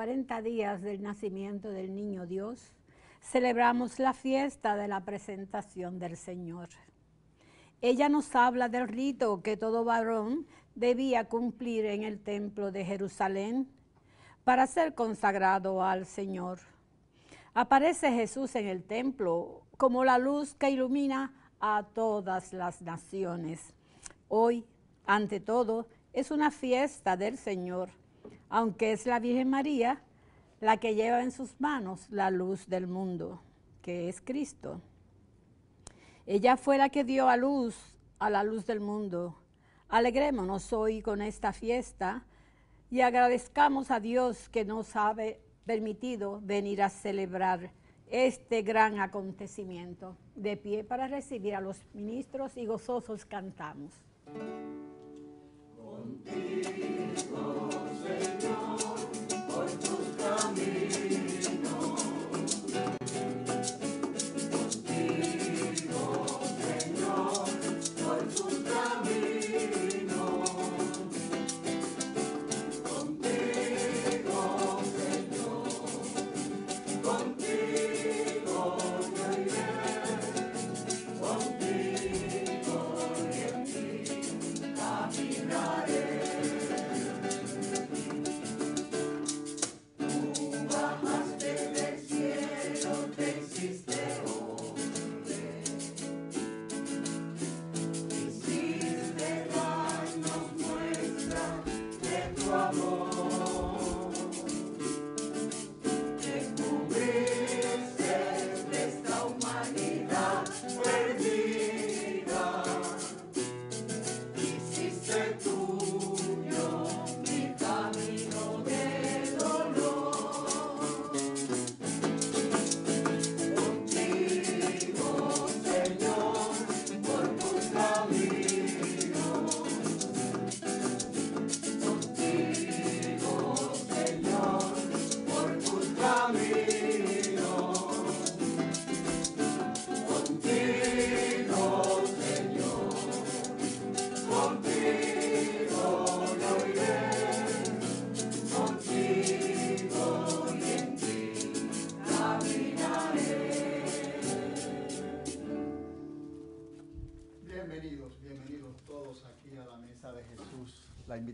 los 40 días del nacimiento del niño Dios, celebramos la fiesta de la presentación del Señor. Ella nos habla del rito que todo varón debía cumplir en el templo de Jerusalén para ser consagrado al Señor. Aparece Jesús en el templo como la luz que ilumina a todas las naciones. Hoy, ante todo, es una fiesta del Señor, aunque es la Virgen María la que lleva en sus manos la luz del mundo, que es Cristo. Ella fue la que dio a luz a la luz del mundo. Alegrémonos hoy con esta fiesta y agradezcamos a Dios que nos ha permitido venir a celebrar este gran acontecimiento. De pie para recibir a los ministros y gozosos cantamos.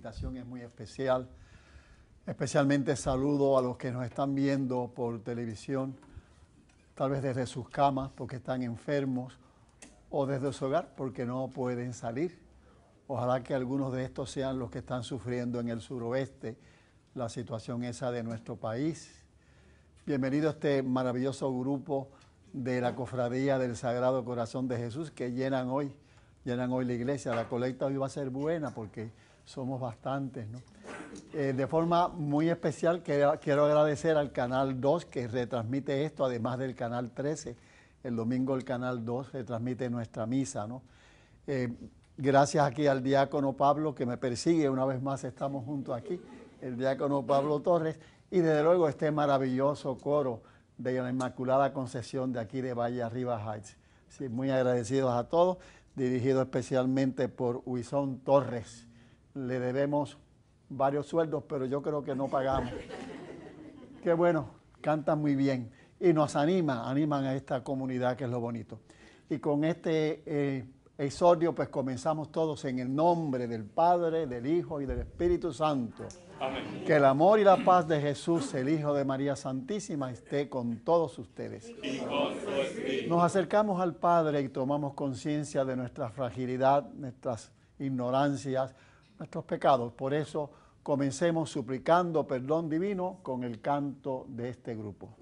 Es muy especial. Especialmente saludo a los que nos están viendo por televisión, tal vez desde sus camas porque están enfermos o desde su hogar porque no pueden salir. Ojalá que algunos de estos sean los que están sufriendo en el suroeste la situación esa de nuestro país. Bienvenido a este maravilloso grupo de la Cofradía del Sagrado Corazón de Jesús que llenan hoy, llenan hoy la iglesia. La colecta hoy va a ser buena porque somos bastantes. ¿no? Eh, de forma muy especial quiero, agradecer al Canal 2 que retransmite esto, además del Canal 13. El domingo el Canal 2 retransmite nuestra misa. ¿no? Eh, gracias aquí al diácono Pablo que me persigue, una vez más estamos juntos aquí, el diácono Pablo Torres, y desde luego este maravilloso coro de la Inmaculada Concepción de aquí de Valle Arriba Heights. Sí, muy agradecidos a todos, dirigido especialmente por Huizón Torres le debemos varios sueldos, pero yo creo que no pagamos. Qué bueno, cantan muy bien y nos anima, animan a esta comunidad que es lo bonito. Y con este eh, exordio pues comenzamos todos en el nombre del Padre, del Hijo y del Espíritu Santo. Amén. Que el amor y la paz de Jesús, el Hijo de María Santísima, esté con todos ustedes. Nos acercamos al Padre y tomamos conciencia de nuestra fragilidad, nuestras ignorancias, nuestros pecados. Por eso comencemos suplicando perdón divino con el canto de este grupo.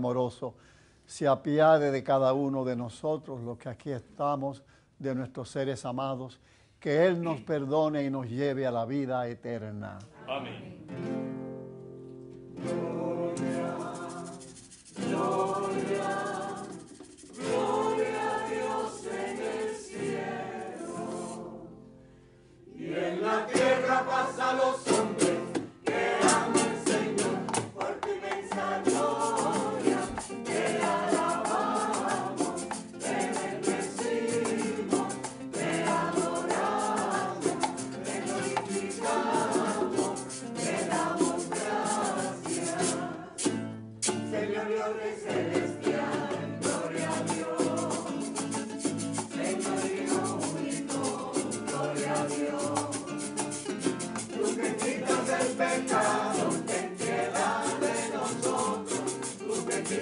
Amoroso, se apiade de cada uno de nosotros, los que aquí estamos, de nuestros seres amados, que Él nos perdone y nos lleve a la vida eterna.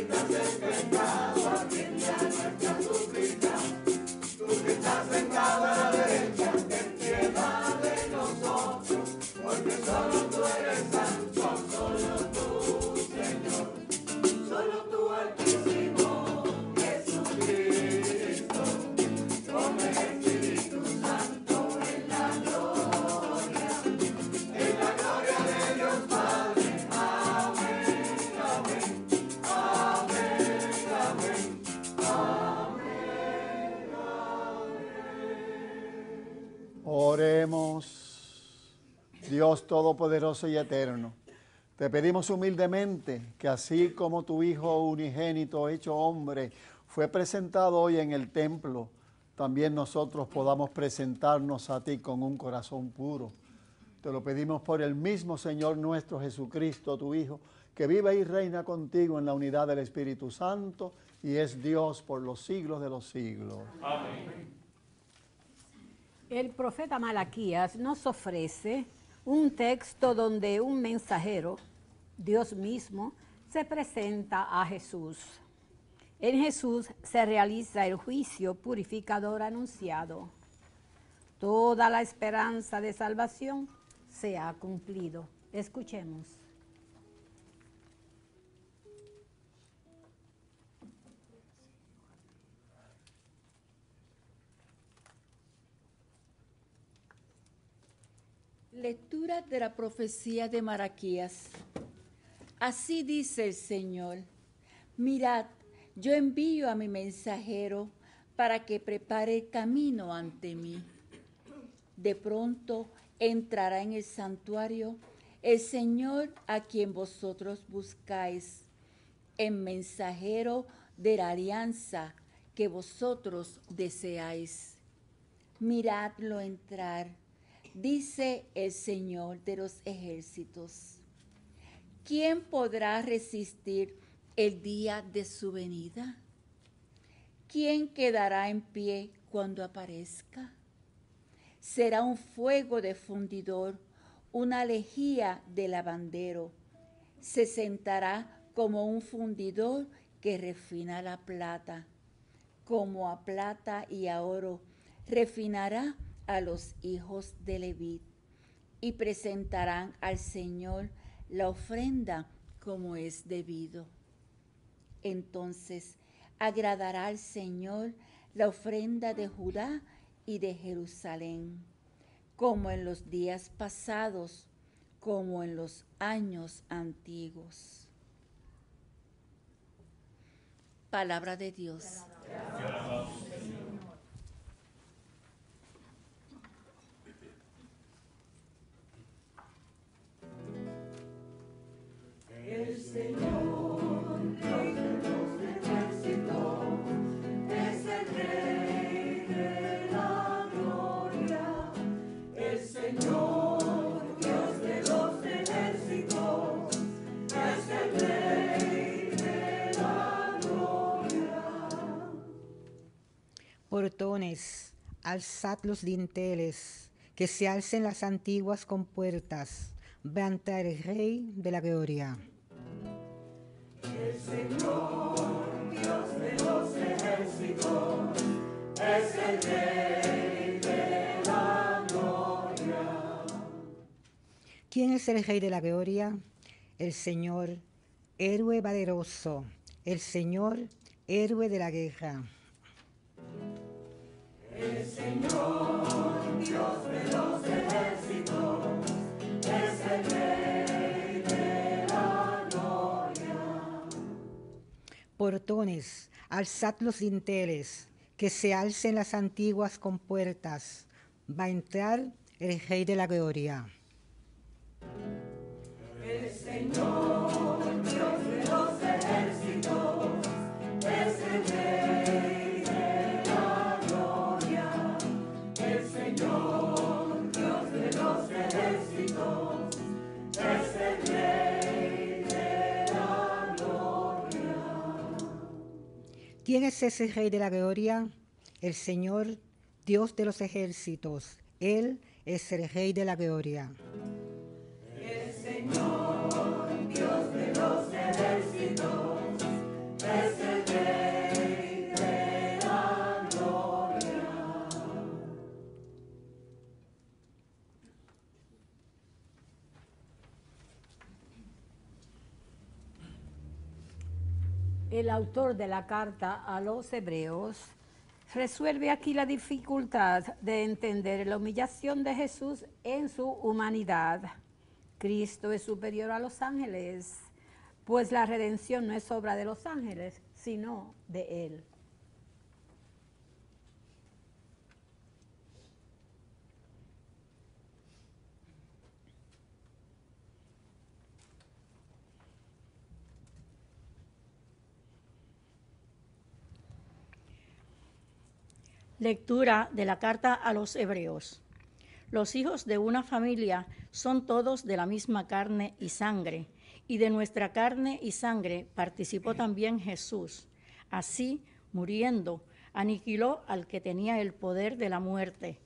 Dios Todopoderoso y Eterno, te pedimos humildemente que así como tu Hijo unigénito hecho hombre fue presentado hoy en el templo, también nosotros podamos presentarnos a ti con un corazón puro. Te lo pedimos por el mismo Señor nuestro Jesucristo, tu Hijo, que vive y reina contigo en la unidad del Espíritu Santo y es Dios por los siglos de los siglos. Amén. El profeta Malaquías nos ofrece un texto donde un mensajero, Dios mismo, se presenta a Jesús. En Jesús se realiza el juicio purificador anunciado. Toda la esperanza de salvación se ha cumplido. Escuchemos. Lectura de la profecía de Maraquías. Así dice el Señor, mirad, yo envío a mi mensajero para que prepare camino ante mí. De pronto entrará en el santuario el Señor a quien vosotros buscáis, el mensajero de la alianza que vosotros deseáis. Miradlo entrar dice el Señor de los ejércitos. ¿Quién podrá resistir el día de su venida? ¿Quién quedará en pie cuando aparezca? Será un fuego de fundidor, una lejía de lavandero. Se sentará como un fundidor que refina la plata, como a plata y a oro, refinará a los hijos de Leví y presentarán al Señor la ofrenda como es debido. Entonces agradará al Señor la ofrenda de Judá y de Jerusalén, como en los días pasados, como en los años antiguos. Palabra de Dios. Portones, alzad los dinteles, que se alcen las antiguas compuertas, vean el Rey de la Gloria. El Señor, Dios de los ejércitos, es el Rey de la Gloria. ¿Quién es el Rey de la Gloria? El Señor, héroe valeroso el Señor, héroe de la guerra. Portones, alzad los dinteles, que se alcen las antiguas compuertas. Va a entrar el Rey de la Gloria. ¿Quién es ese Rey de la Gloria? El Señor, Dios de los ejércitos. Él es el Rey de la Gloria. El autor de la carta a los hebreos resuelve aquí la dificultad de entender la humillación de Jesús en su humanidad. Cristo es superior a los ángeles, pues la redención no es obra de los ángeles, sino de Él. Lectura de la carta a los Hebreos. Los hijos de una familia son todos de la misma carne y sangre, y de nuestra carne y sangre participó también Jesús. Así, muriendo, aniquiló al que tenía el poder de la muerte,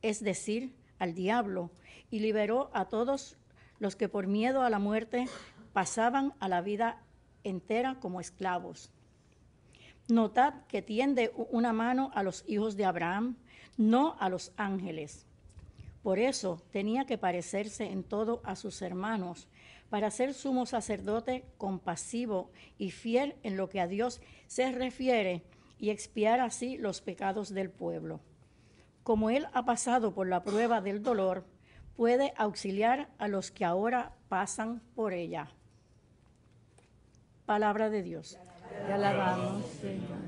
es decir, al diablo, y liberó a todos los que por miedo a la muerte pasaban a la vida entera como esclavos. Notad que tiende una mano a los hijos de Abraham, no a los ángeles. Por eso tenía que parecerse en todo a sus hermanos, para ser sumo sacerdote compasivo y fiel en lo que a Dios se refiere y expiar así los pecados del pueblo. Como Él ha pasado por la prueba del dolor, puede auxiliar a los que ahora pasan por ella. Palabra de Dios. Te alabamos, Señor.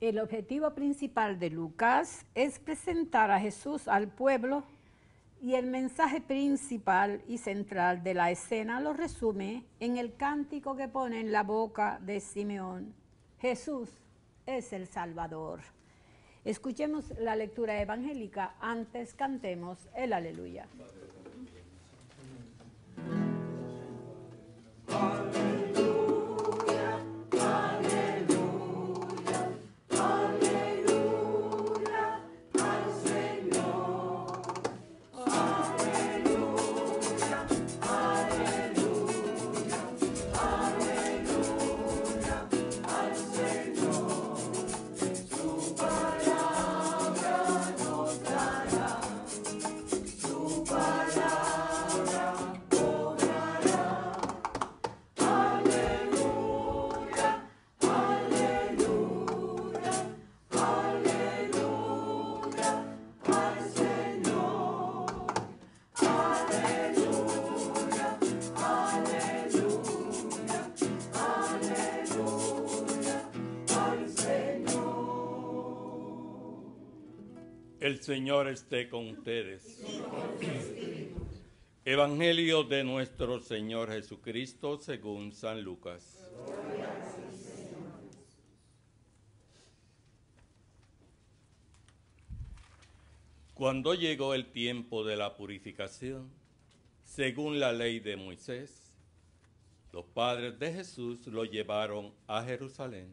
El objetivo principal de Lucas es presentar a Jesús al pueblo y el mensaje principal y central de la escena lo resume en el cántico que pone en la boca de Simeón. Jesús es el Salvador. Escuchemos la lectura evangélica, antes cantemos el aleluya. Señor esté con ustedes. Evangelio de nuestro Señor Jesucristo según San Lucas. Cuando llegó el tiempo de la purificación, según la ley de Moisés, los padres de Jesús lo llevaron a Jerusalén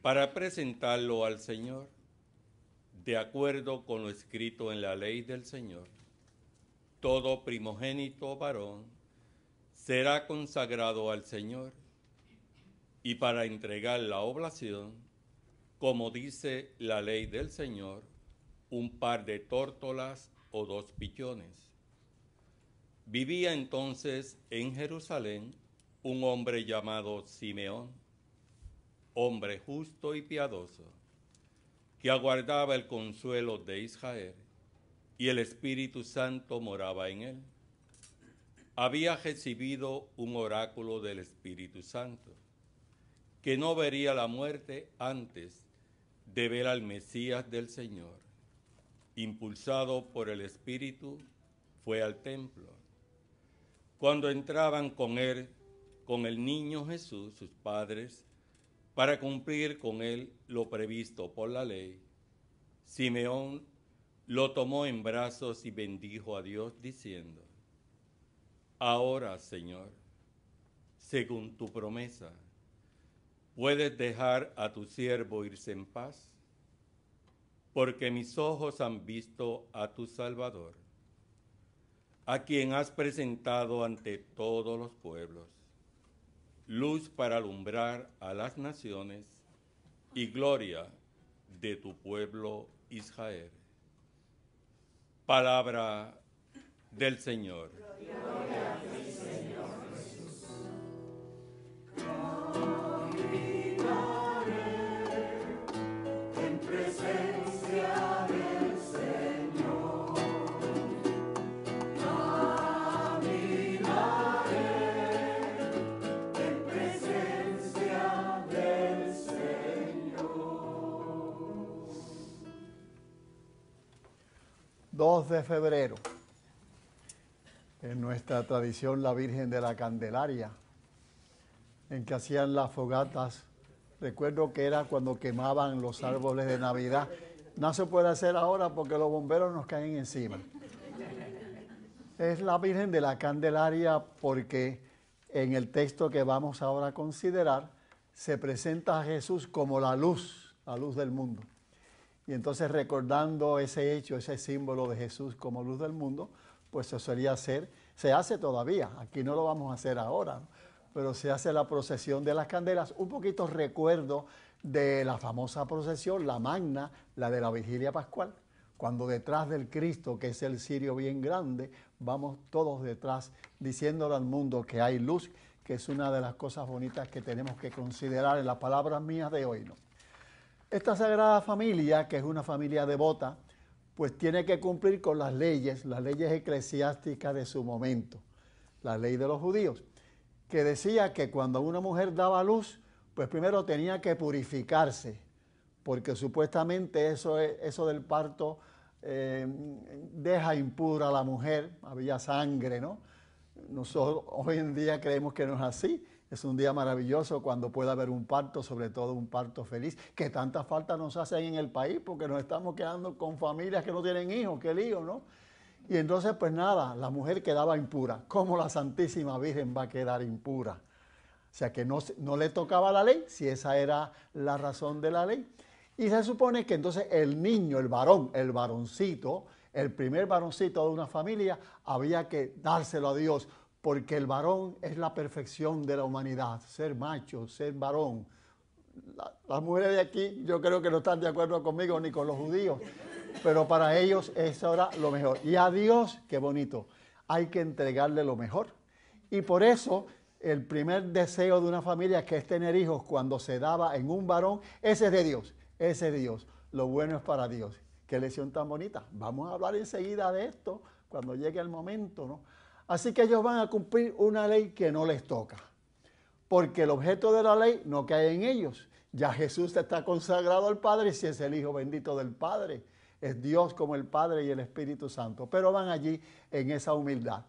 para presentarlo al Señor de acuerdo con lo escrito en la ley del Señor. Todo primogénito varón será consagrado al Señor y para entregar la oblación, como dice la ley del Señor, un par de tórtolas o dos pichones. Vivía entonces en Jerusalén un hombre llamado Simeón, hombre justo y piadoso, que aguardaba el consuelo de Israel, y el Espíritu Santo moraba en él. Había recibido un oráculo del Espíritu Santo, que no vería la muerte antes de ver al Mesías del Señor. Impulsado por el Espíritu, fue al templo. Cuando entraban con él, con el niño Jesús, sus padres, para cumplir con él lo previsto por la ley, Simeón lo tomó en brazos y bendijo a Dios diciendo, Ahora, Señor, según tu promesa, puedes dejar a tu siervo irse en paz, porque mis ojos han visto a tu Salvador, a quien has presentado ante todos los pueblos, luz para alumbrar a las naciones y gloria de tu pueblo Israel. Palabra del Señor. en 2 de febrero. En nuestra tradición, la Virgen de la Candelaria, en que hacían las fogatas. Recuerdo que era cuando quemaban los árboles de Navidad. No se puede hacer ahora porque los bomberos nos caen encima. Es la Virgen de la Candelaria porque en el texto que vamos ahora a considerar se presenta a Jesús como la luz, la luz del mundo. Y entonces recordando ese hecho, ese símbolo de Jesús como luz del mundo, pues se solía hacer, se hace todavía, aquí no lo vamos a hacer ahora, pero se hace la procesión de las candelas, un poquito recuerdo de la famosa procesión, la magna, la de la vigilia pascual, cuando detrás del Cristo, que es el cirio bien grande, vamos todos detrás diciéndole al mundo que hay luz, que es una de las cosas bonitas que tenemos que considerar en las palabras mías de hoy. ¿no? Esta Sagrada Familia, que es una familia devota, pues tiene que cumplir con las leyes, las leyes eclesiásticas de su momento, la ley de los judíos, que decía que cuando una mujer daba luz, pues primero tenía que purificarse, porque supuestamente eso, es- eso del parto eh, deja impura a la mujer, había sangre, ¿no? Nosotros hoy en día creemos que no es así. Es un día maravilloso cuando puede haber un parto, sobre todo un parto feliz, que tanta falta nos hacen en el país porque nos estamos quedando con familias que no tienen hijos, qué lío, ¿no? Y entonces, pues nada, la mujer quedaba impura. ¿Cómo la Santísima Virgen va a quedar impura? O sea que no, no le tocaba la ley, si esa era la razón de la ley. Y se supone que entonces el niño, el varón, el varoncito, el primer varoncito de una familia, había que dárselo a Dios, porque el varón es la perfección de la humanidad, ser macho, ser varón. La- las mujeres de aquí yo creo que no están de acuerdo conmigo ni con los judíos, pero para ellos eso era lo mejor. Y a Dios, qué bonito, hay que entregarle lo mejor. Y por eso el primer deseo de una familia que es tener hijos cuando se daba en un varón, ese es de Dios, ese es de Dios. Lo bueno es para Dios. Qué lección tan bonita. Vamos a hablar enseguida de esto cuando llegue el momento, ¿no? Así que ellos van a cumplir una ley que no les toca porque el objeto de la ley no cae en ellos. Ya Jesús está consagrado al Padre si es el Hijo bendito del Padre. Es Dios como el Padre y el Espíritu Santo. Pero van allí en esa humildad.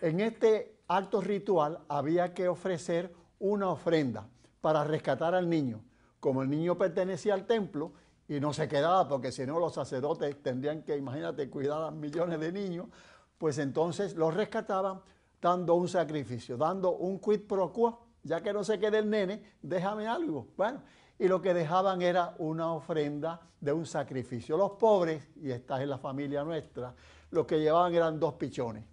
En este acto ritual había que ofrecer una ofrenda para rescatar al niño. Como el niño pertenecía al templo y no se quedaba, porque si no los sacerdotes tendrían que, imagínate, cuidar a millones de niños, pues entonces los rescataban dando un sacrificio, dando un quid pro quo, ya que no se quede el nene, déjame algo. Bueno, y lo que dejaban era una ofrenda de un sacrificio. Los pobres, y esta es la familia nuestra, lo que llevaban eran dos pichones,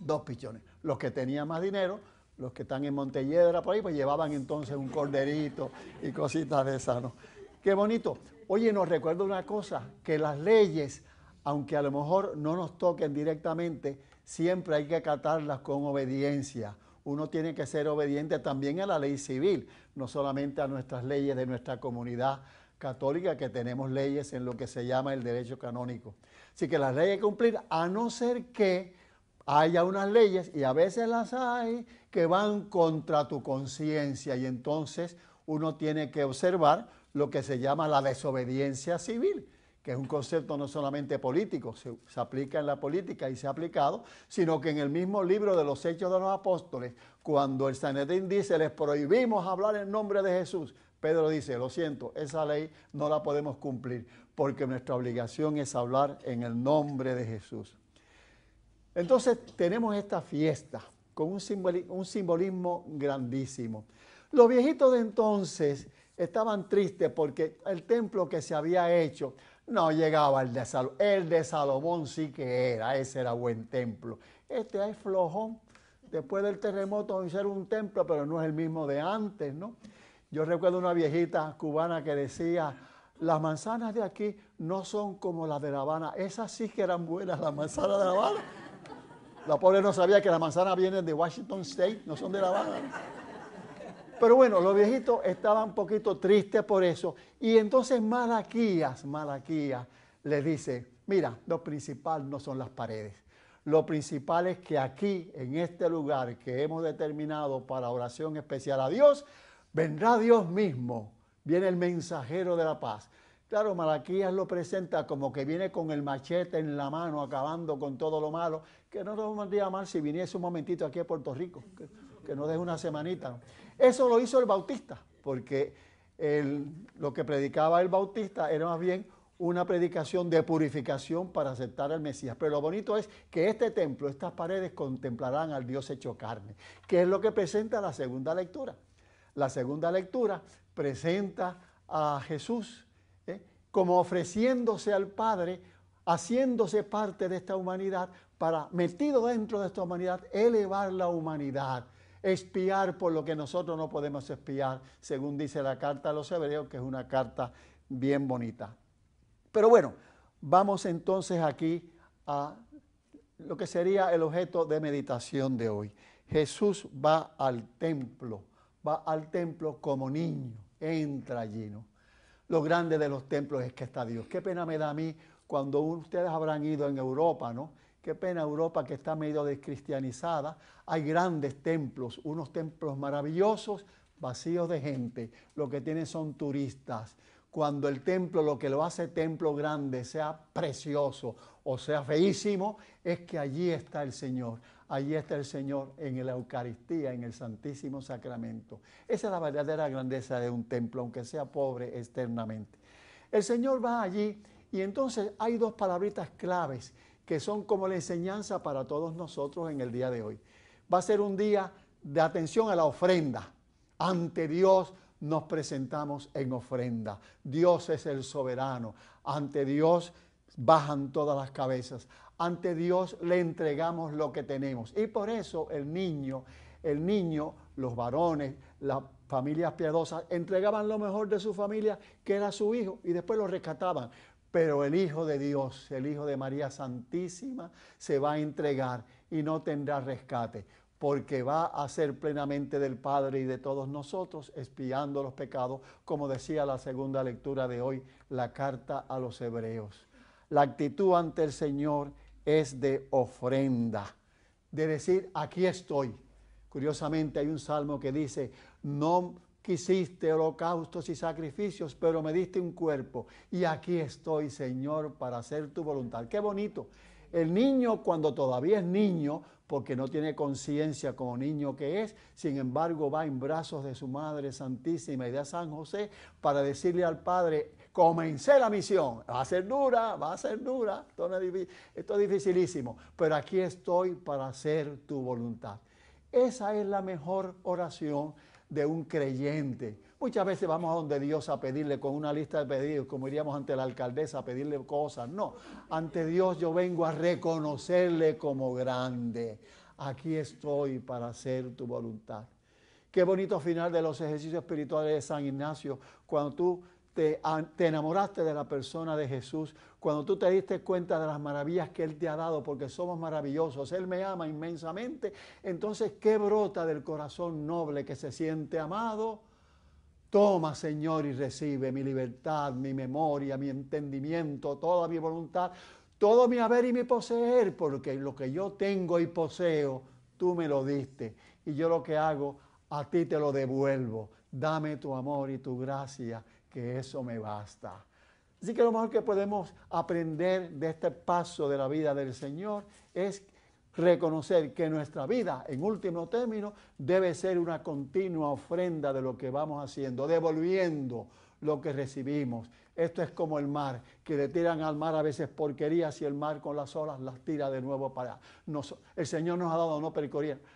dos pichones. Los que tenían más dinero, los que están en Montelledra por ahí, pues llevaban entonces un corderito y cositas de esas, ¿no? Qué bonito. Oye, nos recuerda una cosa, que las leyes, aunque a lo mejor no nos toquen directamente, siempre hay que acatarlas con obediencia. Uno tiene que ser obediente también a la ley civil, no solamente a nuestras leyes de nuestra comunidad católica, que tenemos leyes en lo que se llama el derecho canónico. Así que las leyes hay que cumplir, a no ser que haya unas leyes, y a veces las hay, que van contra tu conciencia, y entonces uno tiene que observar lo que se llama la desobediencia civil, que es un concepto no solamente político, se, aplica en la política y se ha aplicado, sino que en el mismo libro de los Hechos de los Apóstoles, cuando el Sanedrín dice, les prohibimos hablar en nombre de Jesús, Pedro dice, lo siento, esa ley no la podemos cumplir, porque nuestra obligación es hablar en el nombre de Jesús. Entonces tenemos esta fiesta con un simbolismo grandísimo. Los viejitos de entonces estaban tristes porque el templo que se había hecho no llegaba al de Salomón. El de Salomón sí que era, ese era buen templo. Este es flojón. Después del terremoto hicieron un templo, pero no es el mismo de antes, ¿no? Yo recuerdo una viejita cubana que decía, las manzanas de aquí no son como las de La Habana. Esas sí que eran buenas, las manzanas de La Habana. La pobre no sabía que las manzanas vienen de Washington State, no son de La Habana. Pero bueno, los viejitos estaban un poquito tristes por eso. Y entonces Malaquías, Malaquías les dice, mira, lo principal no son las paredes. Lo principal es que aquí, en este lugar que hemos determinado para oración especial a Dios, vendrá Dios mismo, viene el mensajero de la paz. Claro, Malaquías lo presenta como que viene con el machete en la mano, acabando con todo lo malo, que no nos mandría mal si viniese un momentito aquí a Puerto Rico, que, no deje una semanita. Eso lo hizo el Bautista, porque el, lo que predicaba el Bautista era más bien una predicación de purificación para aceptar al Mesías. Pero lo bonito es que este templo, estas paredes contemplarán al Dios hecho carne, que es lo que presenta la segunda lectura. La segunda lectura presenta a Jesús ¿eh? como ofreciéndose al Padre, haciéndose parte de esta humanidad, para, metido dentro de esta humanidad, elevar la humanidad, espiar por lo que nosotros no podemos espiar, según dice la carta a los hebreos, que es una carta bien bonita. Pero bueno, vamos entonces aquí a lo que sería el objeto de meditación de hoy. Jesús va al templo va al templo como niño, entra allí, ¿no? Lo grande de los templos es que está Dios. Qué pena me da a mí cuando ustedes habrán ido en Europa, ¿no? Qué pena Europa que está medio descristianizada. Hay grandes templos, unos templos maravillosos, vacíos de gente. Lo que tienen son turistas. Cuando el templo, lo que lo hace templo grande, sea precioso o sea feísimo, es que allí está el Señor. Allí está el Señor en la Eucaristía, en el Santísimo Sacramento. Esa es la verdadera grandeza de un templo, aunque sea pobre externamente. El Señor va allí y entonces hay dos palabritas claves que son como la enseñanza para todos nosotros en el día de hoy. Va a ser un día de atención a la ofrenda. Ante Dios nos presentamos en ofrenda. Dios es el soberano. Ante Dios bajan todas las cabezas ante Dios le entregamos lo que tenemos. Y por eso el niño, el niño, los varones, las familias piadosas, entregaban lo mejor de su familia, que era su hijo, y después lo rescataban. Pero el Hijo de Dios, el Hijo de María Santísima, se va a entregar y no tendrá rescate, porque va a ser plenamente del Padre y de todos nosotros, espiando los pecados, como decía la segunda lectura de hoy, la carta a los hebreos. La actitud ante el Señor es de ofrenda, de decir, aquí estoy. Curiosamente hay un salmo que dice, no quisiste holocaustos y sacrificios, pero me diste un cuerpo. Y aquí estoy, Señor, para hacer tu voluntad. Qué bonito. El niño, cuando todavía es niño, porque no tiene conciencia como niño que es, sin embargo va en brazos de su Madre Santísima y de San José para decirle al Padre, comencé la misión. Va a ser dura, va a ser dura, esto, es, esto es dificilísimo, pero aquí estoy para hacer tu voluntad. Esa es la mejor oración de un creyente. Muchas veces vamos a donde Dios a pedirle con una lista de pedidos, como iríamos ante la alcaldesa a pedirle cosas. No, ante Dios yo vengo a reconocerle como grande. Aquí estoy para hacer tu voluntad. Qué bonito final de los ejercicios espirituales de San Ignacio, cuando tú te, te enamoraste de la persona de Jesús, cuando tú te diste cuenta de las maravillas que Él te ha dado, porque somos maravillosos, Él me ama inmensamente, entonces, ¿qué brota del corazón noble que se siente amado? Toma, Señor, y recibe mi libertad, mi memoria, mi entendimiento, toda mi voluntad, todo mi haber y mi poseer, porque lo que yo tengo y poseo, tú me lo diste. Y yo lo que hago, a ti te lo devuelvo. Dame tu amor y tu gracia, que eso me basta. Así que lo mejor que podemos aprender de este paso de la vida del Señor es reconocer que nuestra vida, en último término, debe ser una continua ofrenda de lo que vamos haciendo, devolviendo lo que recibimos. Esto es como el mar, que le tiran al mar a veces porquerías y el mar con las olas las tira de nuevo para El Señor nos ha dado no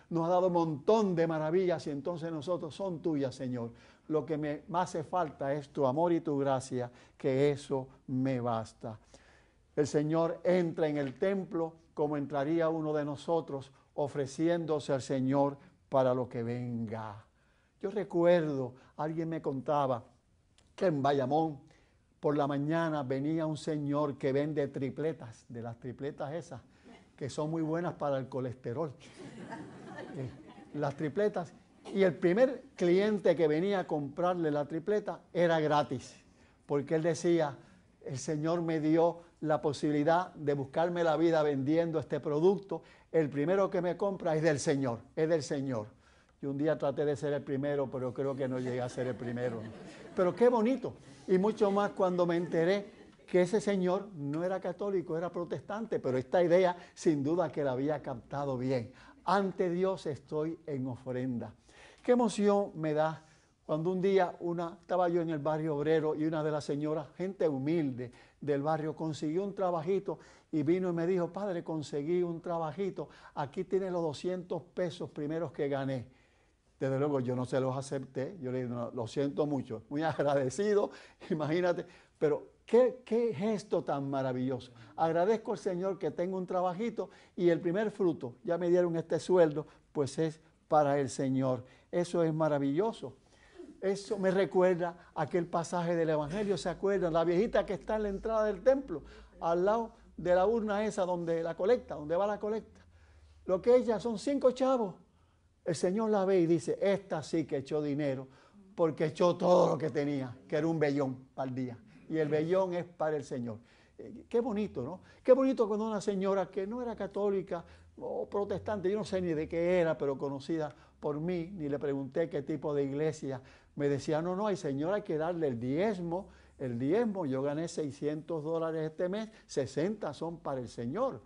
nos ha dado un montón de maravillas y entonces nosotros son tuyas, Señor. Lo que me hace falta es tu amor y tu gracia, que eso me basta. El Señor entra en el templo como entraría uno de nosotros ofreciéndose al Señor para lo que venga. Yo recuerdo, alguien me contaba que en Bayamón por la mañana venía un señor que vende tripletas, de las tripletas esas, que son muy buenas para el colesterol. Eh, las tripletas. Y el primer cliente que venía a comprarle la tripleta era gratis, porque él decía, el Señor me dio la posibilidad de buscarme la vida vendiendo este producto. El primero que me compra es del Señor, es del Señor. Yo un día traté de ser el primero, pero creo que no llegué a ser el primero. Pero qué bonito. Y mucho más cuando me enteré que ese señor no era católico, era protestante, pero esta idea sin duda que la había captado bien. Ante Dios estoy en ofrenda. Qué emoción me da cuando un día una, estaba yo en el barrio obrero y una de las señoras, gente humilde del barrio, consiguió un trabajito y vino y me dijo, padre, conseguí un trabajito, aquí tiene los 200 pesos primeros que gané. Desde luego yo no se los acepté, yo le dije, "No, lo siento mucho, muy agradecido, imagínate, pero qué, qué gesto tan maravilloso. Agradezco al Señor que tengo un trabajito y el primer fruto, ya me dieron este sueldo, pues es para el Señor. Eso es maravilloso. Eso me recuerda aquel pasaje del Evangelio, ¿se acuerdan? La viejita que está en la entrada del templo, al lado de la urna esa donde la colecta, donde va la colecta. Lo que ella son cinco chavos. El Señor la ve y dice, esta sí que echó dinero, porque echó todo lo que tenía, que era un vellón para el día. Y el vellón es para el Señor. Eh, Qué bonito, ¿no? Qué bonito cuando una señora que no era católica o protestante, yo no sé ni de qué era, pero conocida por mí, ni le pregunté qué tipo de iglesia, me decía, no, no, hay señora, hay que darle el diezmo, el diezmo, yo gané 600 dólares este mes, 60 son para el Señor.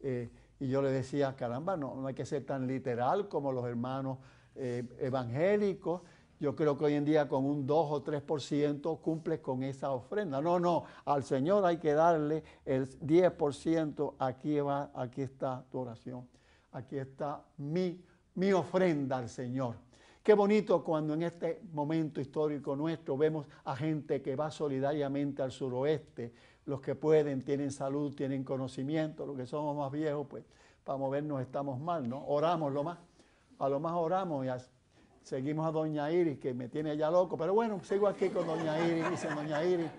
Eh, y yo le decía, caramba, no, no hay que ser tan literal como los hermanos eh, evangélicos. Yo creo que hoy en día con un 2 o 3% cumples con esa ofrenda. No, no, al Señor hay que darle el 10%. Aquí, va, aquí está tu oración. Aquí está mi, mi ofrenda al Señor. Qué bonito cuando en este momento histórico nuestro vemos a gente que va solidariamente al suroeste, los que pueden, tienen salud, tienen conocimiento, los que somos más viejos, pues para movernos estamos mal, ¿no? Oramos lo más, a lo más oramos y seguimos a Doña Iris, que me tiene ya loco, pero bueno, sigo aquí con Doña Iris, dice Doña Iris.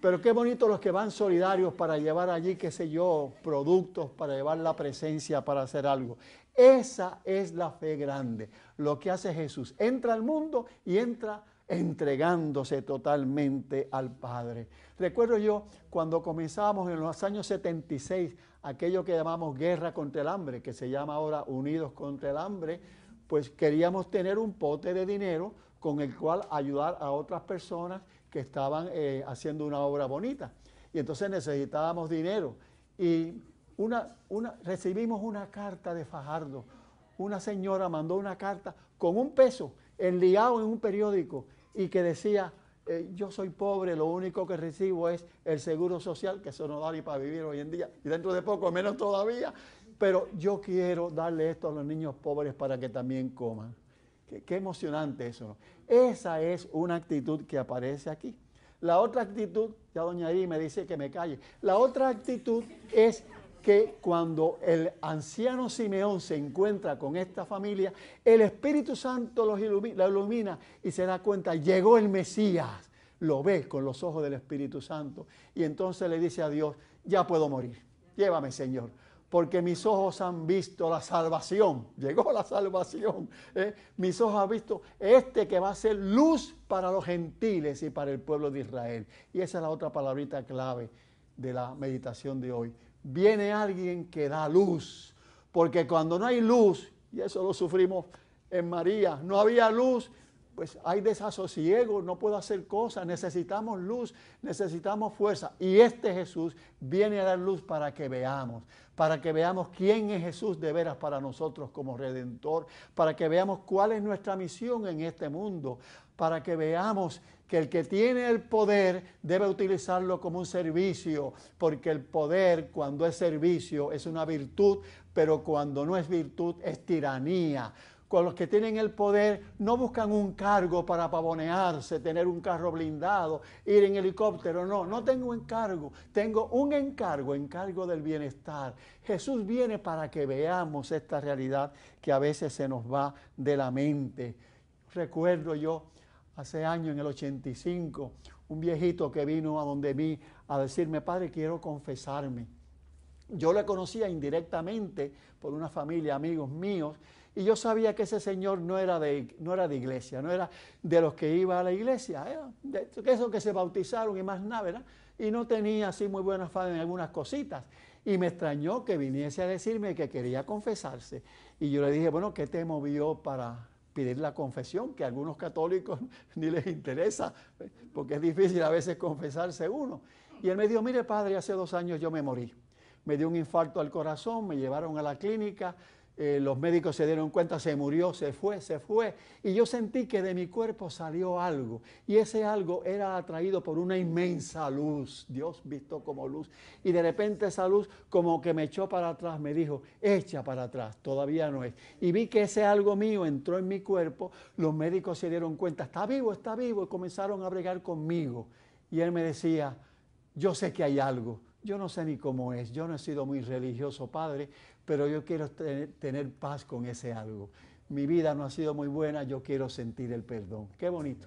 Pero qué bonito los que van solidarios para llevar allí, qué sé yo, productos, para llevar la presencia, para hacer algo. Esa es la fe grande, lo que hace Jesús. Entra al mundo y entra entregándose totalmente al Padre. Recuerdo yo cuando comenzamos en los años 76, aquello que llamamos guerra contra el hambre, que se llama ahora Unidos contra el hambre, pues queríamos tener un pote de dinero con el cual ayudar a otras personas que estaban eh, haciendo una obra bonita. Y entonces necesitábamos dinero. Y una, una, recibimos una carta de Fajardo. Una señora mandó una carta con un peso enliado en un periódico y que decía, eh, yo soy pobre, lo único que recibo es el seguro social, que eso no da ni para vivir hoy en día, y dentro de poco menos todavía, pero yo quiero darle esto a los niños pobres para que también coman. Qué, emocionante eso. Esa es una actitud que aparece aquí. La otra actitud, ya doña Iris me dice que me calle, la otra actitud es que cuando el anciano Simeón se encuentra con esta familia, el Espíritu Santo los ilumina, la ilumina y se da cuenta, llegó el Mesías, lo ve con los ojos del Espíritu Santo y entonces le dice a Dios, ya puedo morir, llévame Señor, porque mis ojos han visto la salvación, llegó la salvación, ¿eh? mis ojos han visto este que va a ser luz para los gentiles y para el pueblo de Israel. Y esa es la otra palabrita clave de la meditación de hoy. Viene alguien que da luz, porque cuando no hay luz, y eso lo sufrimos en María, no había luz, pues hay desasosiego, no puedo hacer cosas, necesitamos luz, necesitamos fuerza. Y este Jesús viene a dar luz para que veamos, para que veamos quién es Jesús de veras para nosotros como redentor, para que veamos cuál es nuestra misión en este mundo, para que veamos que el que tiene el poder debe utilizarlo como un servicio, porque el poder cuando es servicio es una virtud, pero cuando no es virtud es tiranía con los que tienen el poder no buscan un cargo para pavonearse, tener un carro blindado, ir en helicóptero, no, no tengo encargo, tengo un encargo, encargo del bienestar. Jesús viene para que veamos esta realidad que a veces se nos va de la mente. Recuerdo yo hace años, en el 85, un viejito que vino a donde mí a decirme, padre, quiero confesarme. Yo le conocía indirectamente por una familia, amigos míos, y yo sabía que ese señor no era de, no era de iglesia, no era de los que iba a la iglesia, era de esos que se bautizaron y más nada, ¿verdad? Y no tenía así muy buena fe en algunas cositas. Y me extrañó que viniese a decirme que quería confesarse. Y yo le dije, bueno, ¿qué te movió para pedir la confesión? Que a algunos católicos ni les interesa, porque es difícil a veces confesarse uno. Y él me dijo, mire padre, hace dos años yo me morí. Me dio un infarto al corazón, me llevaron a la clínica, eh, los médicos se dieron cuenta, se murió, se fue, se fue. Y yo sentí que de mi cuerpo salió algo. Y ese algo era atraído por una inmensa luz, Dios visto como luz. Y de repente esa luz como que me echó para atrás, me dijo, echa para atrás, todavía no es. Y vi que ese algo mío entró en mi cuerpo, los médicos se dieron cuenta, está vivo, está vivo, y comenzaron a bregar conmigo. Y él me decía, yo sé que hay algo, yo no sé ni cómo es, yo no he sido muy religioso, padre, pero yo quiero tener paz con ese algo. Mi vida no ha sido muy buena, yo quiero sentir el perdón. Qué bonito.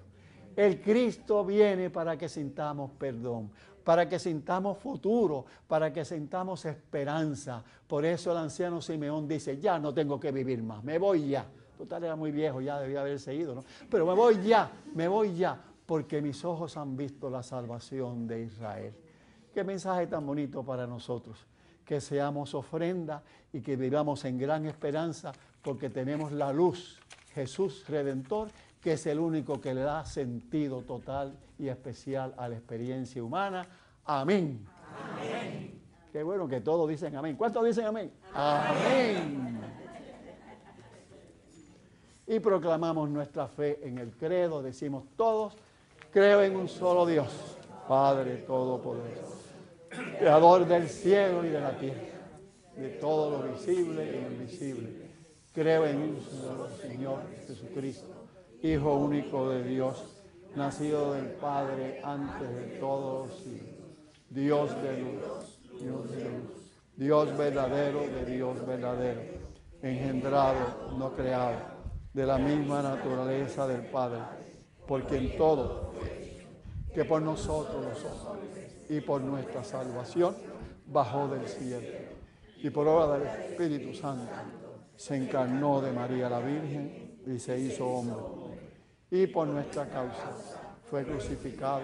El Cristo viene para que sintamos perdón, para que sintamos futuro, para que sintamos esperanza. Por eso el anciano Simeón dice, ya no tengo que vivir más, me voy ya. Total era muy viejo, ya debía haberse ido, ¿no? Pero me voy ya, me voy ya, porque mis ojos han visto la salvación de Israel. Qué mensaje tan bonito para nosotros que seamos ofrenda y que vivamos en gran esperanza porque tenemos la luz, Jesús Redentor, que es el único que le da sentido total y especial a la experiencia humana. Amén. Amén. Qué bueno que todos dicen amén. ¿Cuántos dicen amén? Amén. Y proclamamos nuestra fe en el credo, decimos todos, creo en un solo Dios, Padre Todopoderoso creador del cielo y de la tierra, de todo lo visible e invisible. Creo en un Señor Jesucristo, Hijo único de Dios, nacido del Padre antes de todos los siglos. Dios de luz, Dios de luz, Dios verdadero de Dios verdadero, engendrado, no creado, de la misma naturaleza del Padre, por quien todo, que por nosotros los y por nuestra salvación bajó del cielo. Y por obra del Espíritu Santo se encarnó de María la Virgen y se hizo hombre. Y por nuestra causa fue crucificado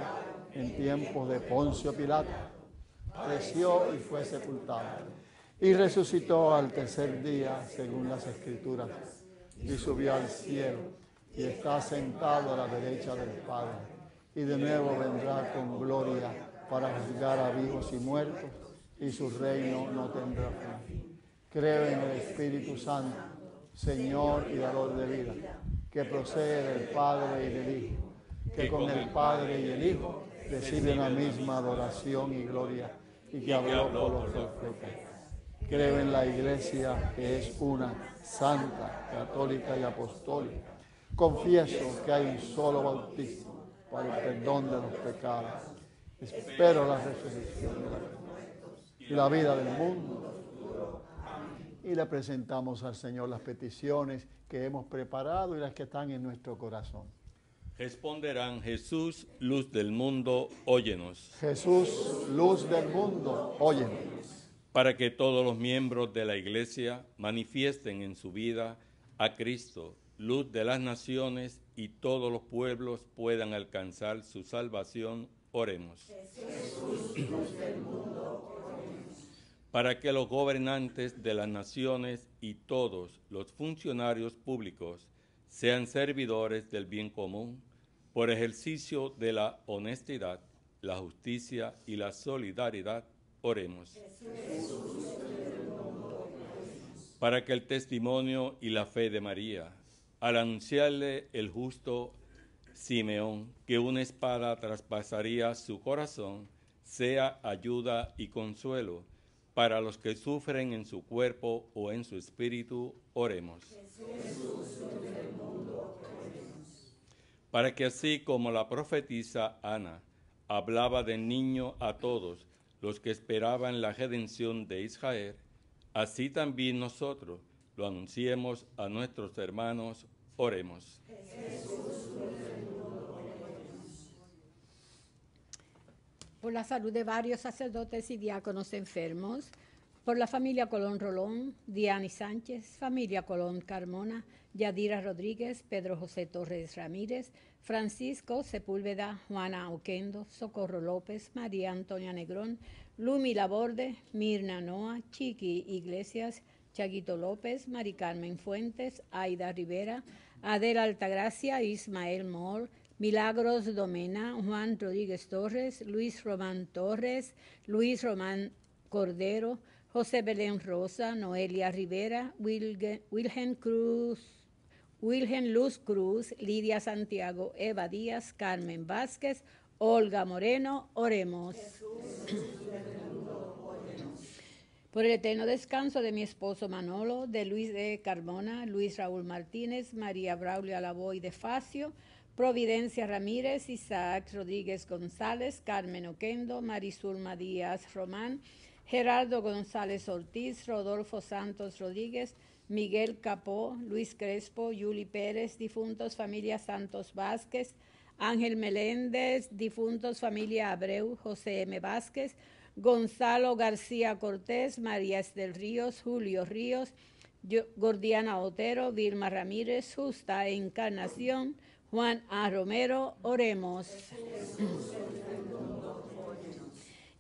en tiempos de Poncio Pilato. Creció y fue sepultado. Y resucitó al tercer día, según las Escrituras. Y subió al cielo y está sentado a la derecha del Padre. Y de nuevo vendrá con gloria para juzgar a vivos y muertos, y su reino no tendrá fin. Creo en el Espíritu Santo, Señor y dador de vida, que procede del Padre y del Hijo, que con el Padre y el Hijo reciben la misma adoración y gloria, y que habló por los profetas. Creo en la Iglesia, que es una, santa, católica y apostólica. Confieso que hay un solo bautismo para el perdón de los pecados Espero la resurrección de la y la vida del mundo. Y le presentamos al Señor las peticiones que hemos preparado y las que están en nuestro corazón. Responderán, Jesús, luz del mundo, óyenos. Jesús, luz del mundo, óyenos. Para que todos los miembros de la Iglesia manifiesten en su vida a Cristo, luz de las naciones, y todos los pueblos puedan alcanzar su salvación, oremos. Para que los gobernantes de las naciones y todos los funcionarios públicos sean servidores del bien común por ejercicio de la honestidad, la justicia y la solidaridad, oremos. Para que el testimonio y la fe de María, al anunciarle el justo Simeón que una espada traspasaría su corazón, sea ayuda y consuelo para los que sufren en su cuerpo o en su espíritu, oremos. Para que así como la profetisa Ana hablaba de niño a todos los que esperaban la redención de Israel, así también nosotros lo anunciemos a nuestros hermanos, oremos. Por la salud de varios sacerdotes y diáconos enfermos, por la familia Colón Rolón, Diana Sánchez, familia Colón Carmona, Yadira Rodríguez, Pedro José Torres Ramírez, Francisco Sepúlveda, Juana Oquendo, Socorro López, María Antonia Negrón, Lumi Laborde, Mirna Noa, Chiqui Iglesias, Chaguito López, Mari Carmen Fuentes, Aida Rivera, Adela Altagracia, Ismael Moore, Milagros Domena, Juan Rodríguez Torres, Luis Román Torres, Luis Román Cordero, José Belén Rosa, Noelia Rivera, Wilge- Wilhelm Cruz, Luz Cruz, Lidia Santiago, Eva Díaz, Carmen Vázquez, Olga Moreno, oremos. Por el eterno descanso de mi esposo Manolo, de Luis de Carmona, Luis Raúl Martínez, María Braulio Alavoy de Facio, Providencia Ramírez, Isaac Rodríguez González, Carmen Oquendo, Marizulma Díaz Román, Gerardo González Ortiz, Rodolfo Santos Rodríguez, Miguel Capó, Luis Crespo, Yuli Pérez, difuntos familia Santos Vázquez, Ángel Meléndez, difuntos familia Abreu, José M. Vázquez, Gonzalo García Cortés, María Estel Ríos, Julio Ríos, Gordiana Otero, Vilma Ramírez, Justa Encarnación, Juan A. Romero, oremos.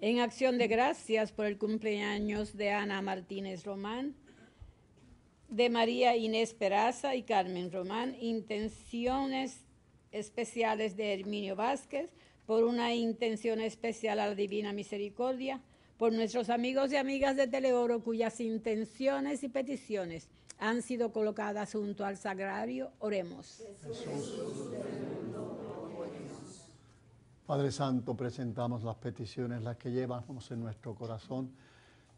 En acción de gracias por el cumpleaños de Ana Martínez Román, de María Inés Peraza y Carmen Román, intenciones especiales de Herminio Vázquez, por una intención especial a la Divina Misericordia, por nuestros amigos y amigas de Teleoro cuyas intenciones y peticiones han sido colocadas junto al sagrario, oremos. Padre Santo, presentamos las peticiones, las que llevamos en nuestro corazón,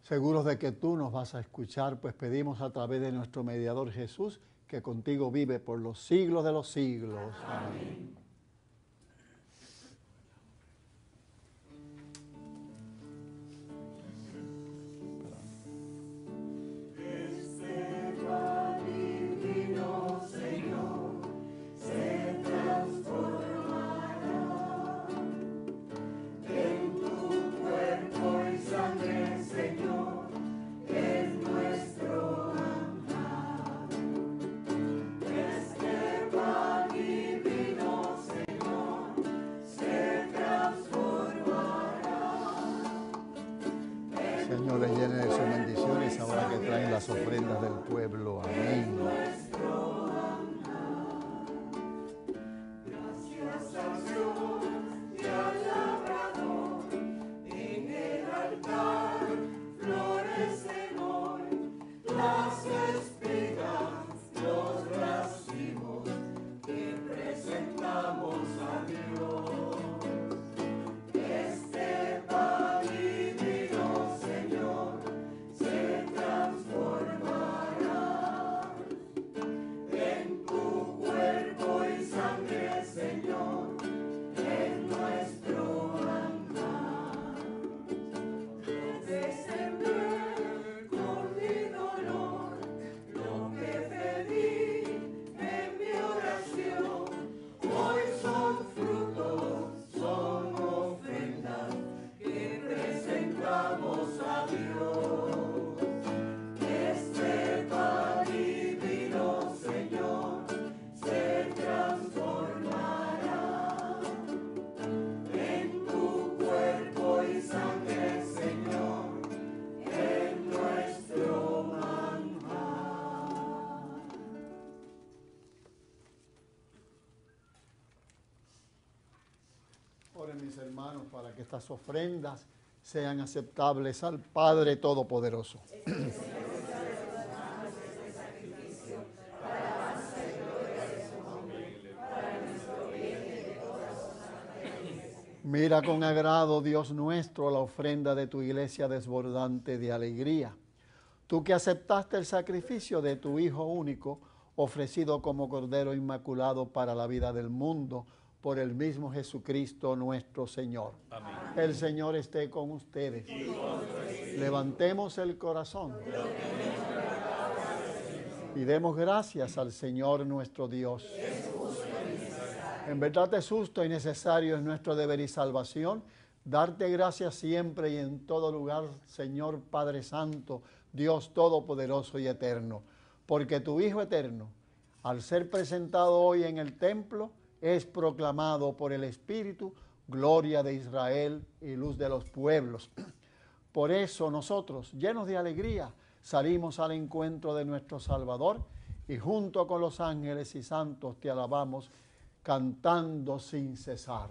seguros de que tú nos vas a escuchar, pues pedimos a través de nuestro mediador Jesús, que contigo vive por los siglos de los siglos. Amén. Las ofrendas del pueblo. Que estas ofrendas sean aceptables al Padre Todopoderoso. Mira con agrado, Dios nuestro, la ofrenda de tu iglesia desbordante de alegría. Tú que aceptaste el sacrificio de tu Hijo único, ofrecido como Cordero Inmaculado para la vida del mundo, por el mismo Jesucristo nuestro Señor. Amén. El Señor esté con ustedes. Levantemos el corazón. Y demos gracias al Señor nuestro Dios. En verdad es justo y necesario, es nuestro deber y salvación, darte gracias siempre y en todo lugar, Señor Padre Santo, Dios Todopoderoso y Eterno, porque tu Hijo Eterno, al ser presentado hoy en el templo, es proclamado por el Espíritu, gloria de Israel y luz de los pueblos. Por eso nosotros, llenos de alegría, salimos al encuentro de nuestro Salvador y junto con los ángeles y santos te alabamos cantando sin cesar.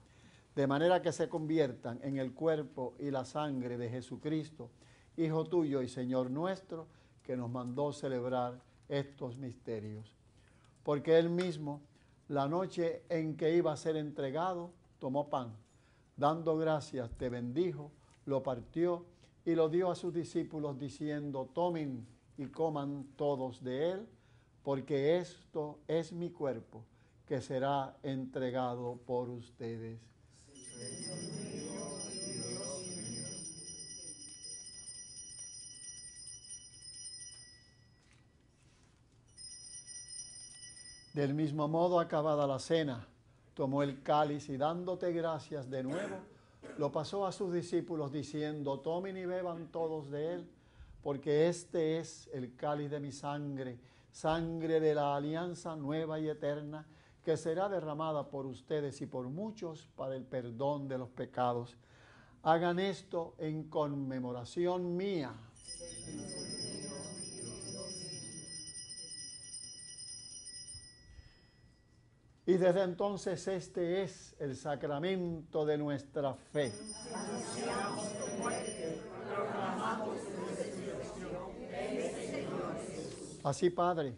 de manera que se conviertan en el cuerpo y la sangre de Jesucristo, Hijo tuyo y Señor nuestro, que nos mandó celebrar estos misterios. Porque Él mismo, la noche en que iba a ser entregado, tomó pan, dando gracias, te bendijo, lo partió y lo dio a sus discípulos diciendo, tomen y coman todos de Él, porque esto es mi cuerpo, que será entregado por ustedes. Del mismo modo, acabada la cena, tomó el cáliz y dándote gracias de nuevo, lo pasó a sus discípulos diciendo, tomen y beban todos de él, porque este es el cáliz de mi sangre, sangre de la alianza nueva y eterna, que será derramada por ustedes y por muchos para el perdón de los pecados. Hagan esto en conmemoración mía. Y desde entonces este es el sacramento de nuestra fe. Así, Padre,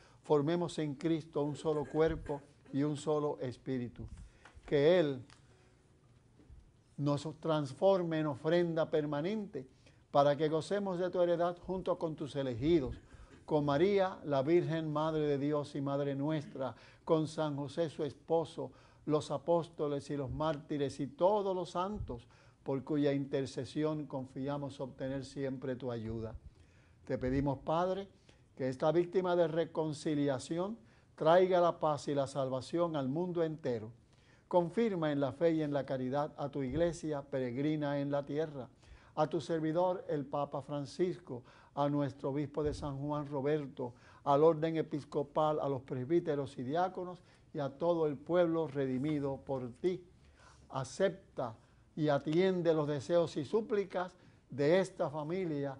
formemos en Cristo un solo cuerpo y un solo espíritu. Que Él nos transforme en ofrenda permanente para que gocemos de tu heredad junto con tus elegidos, con María, la Virgen Madre de Dios y Madre nuestra, con San José su esposo, los apóstoles y los mártires y todos los santos, por cuya intercesión confiamos obtener siempre tu ayuda. Te pedimos, Padre, que esta víctima de reconciliación traiga la paz y la salvación al mundo entero. Confirma en la fe y en la caridad a tu iglesia peregrina en la tierra, a tu servidor el Papa Francisco, a nuestro obispo de San Juan Roberto, al orden episcopal, a los presbíteros y diáconos y a todo el pueblo redimido por ti. Acepta y atiende los deseos y súplicas de esta familia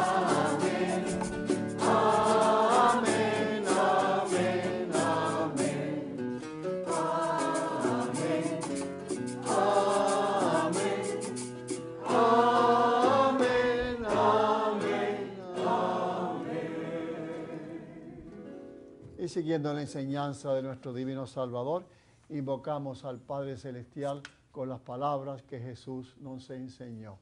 siguiendo la enseñanza de nuestro divino Salvador, invocamos al Padre Celestial con las palabras que Jesús nos enseñó.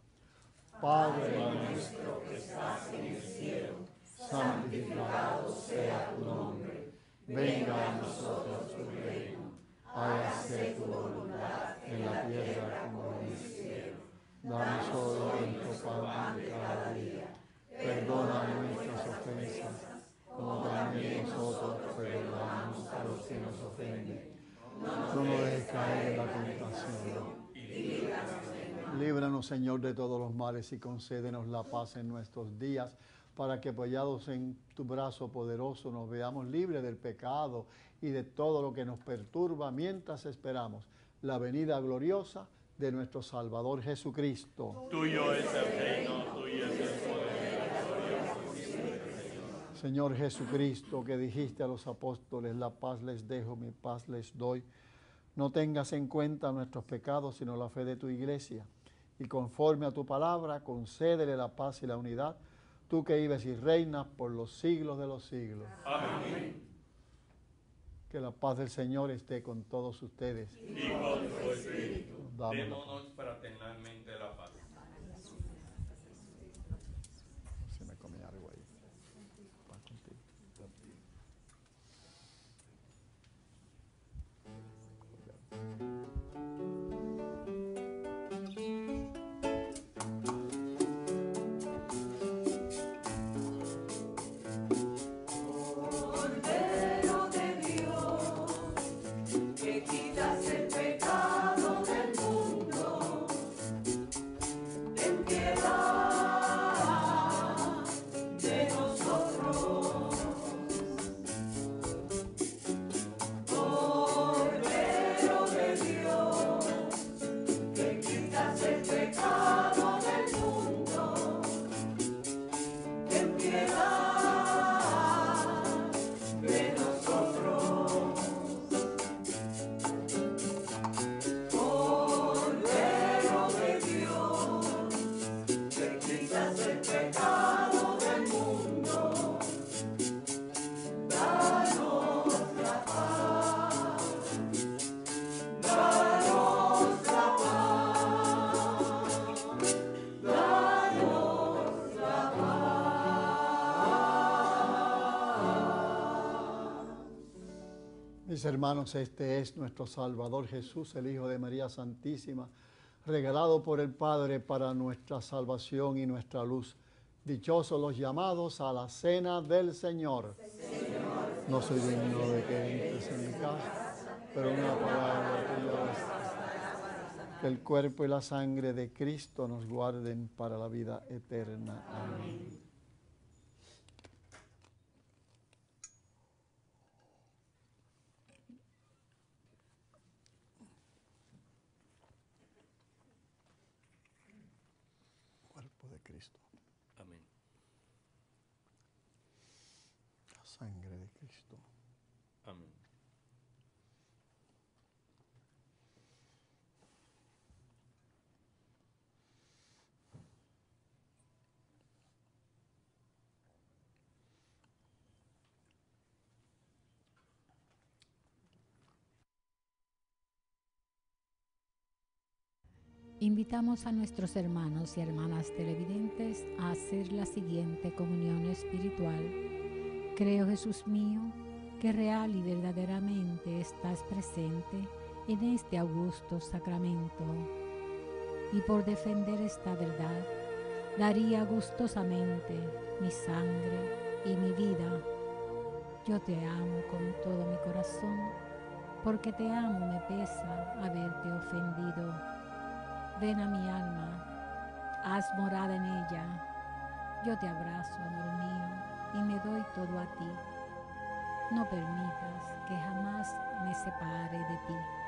Padre nuestro que estás en el cielo, santificado sea tu nombre. Venga a nosotros tu reino. Hágase tu voluntad en la tierra como en el cielo. Danos hoy nuestro pan de cada día. Perdona nuestras ofensas, como también nosotros perdonamos a los que nos ofenden. No nos dejes caer en la tentación. Líbranos, Señor, de todos los males y concédenos la paz en nuestros días, para que apoyados en tu brazo poderoso nos veamos libres del pecado y de todo lo que nos perturba mientras esperamos la venida gloriosa de nuestro Salvador Jesucristo. Tuyo es el reino, tuyo es el poder. Señor Jesucristo, que dijiste a los apóstoles, la paz les dejo, mi paz les doy. No tengas en cuenta nuestros pecados, sino la fe de tu iglesia. Y conforme a tu palabra, concédele la paz y la unidad, tú que vives y reinas por los siglos de los siglos. Amén. Que la paz del Señor esté con todos ustedes. Y con tu espíritu. Démonos fraternalmente Mis hermanos, este es nuestro Salvador Jesús, el Hijo de María Santísima, regalado por el Padre para nuestra salvación y nuestra luz. Dichosos los llamados a la cena del Señor. No soy digno de que entres en mi casa, pero una palabra tuya basta. Que el cuerpo y la sangre de Cristo nos guarden para la vida eterna. Amén. Cuerpo de Cristo. sangre de Cristo. Amén. Invitamos a nuestros hermanos y hermanas televidentes a hacer la siguiente comunión espiritual. Creo, Jesús mío, que real y verdaderamente estás presente en este augusto sacramento. Y por defender esta verdad, daría gustosamente mi sangre y mi vida. Yo te amo con todo mi corazón, porque te amo me pesa haberte ofendido. Ven a mi alma, haz morada en ella. Yo te abrazo, amor mío, y me doy todo a ti. No permitas que jamás me separe de ti.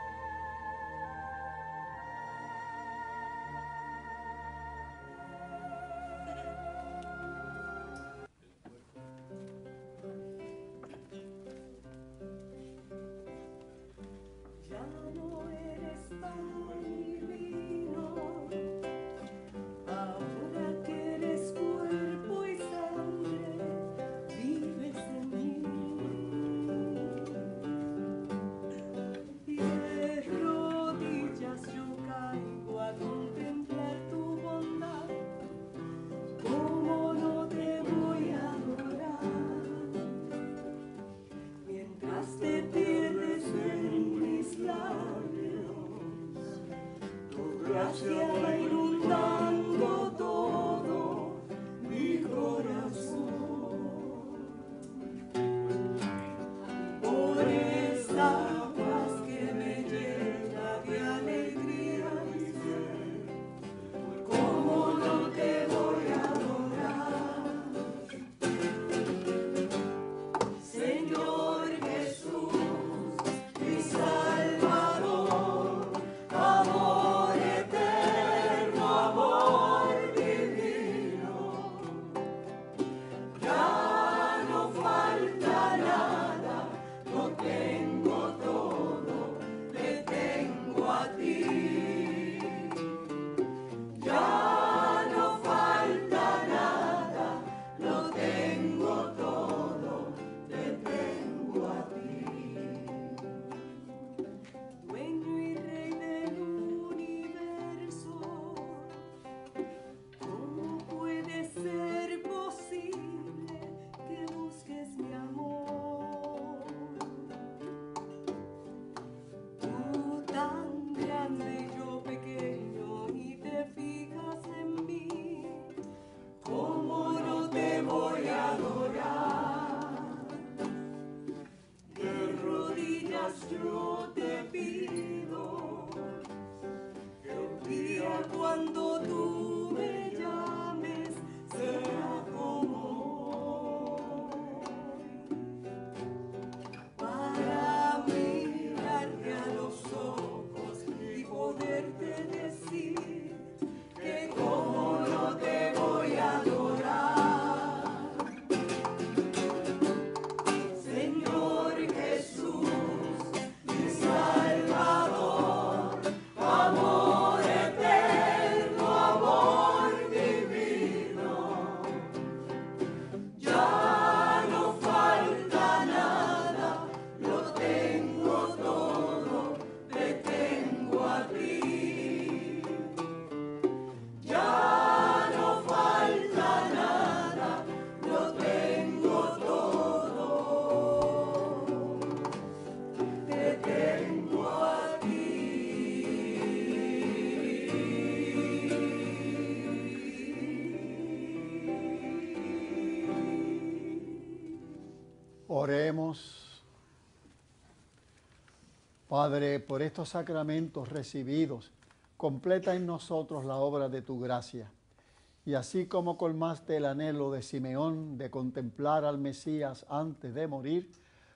Padre, por estos sacramentos recibidos, completa en nosotros la obra de tu gracia. Y así como colmaste el anhelo de Simeón de contemplar al Mesías antes de morir,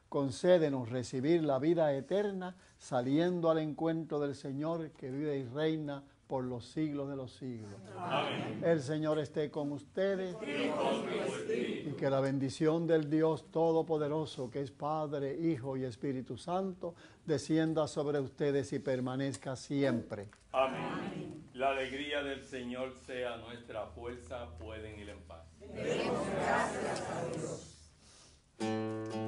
concédenos recibir la vida eterna saliendo al encuentro del Señor que vive y reina por los siglos de los siglos. Amén. El Señor esté con ustedes y, que la bendición del Dios Todopoderoso, que es Padre, Hijo y Espíritu Santo, descienda sobre ustedes y permanezca siempre. Amén. La alegría del Señor sea nuestra fuerza, pueden ir en paz. Gracias a Dios.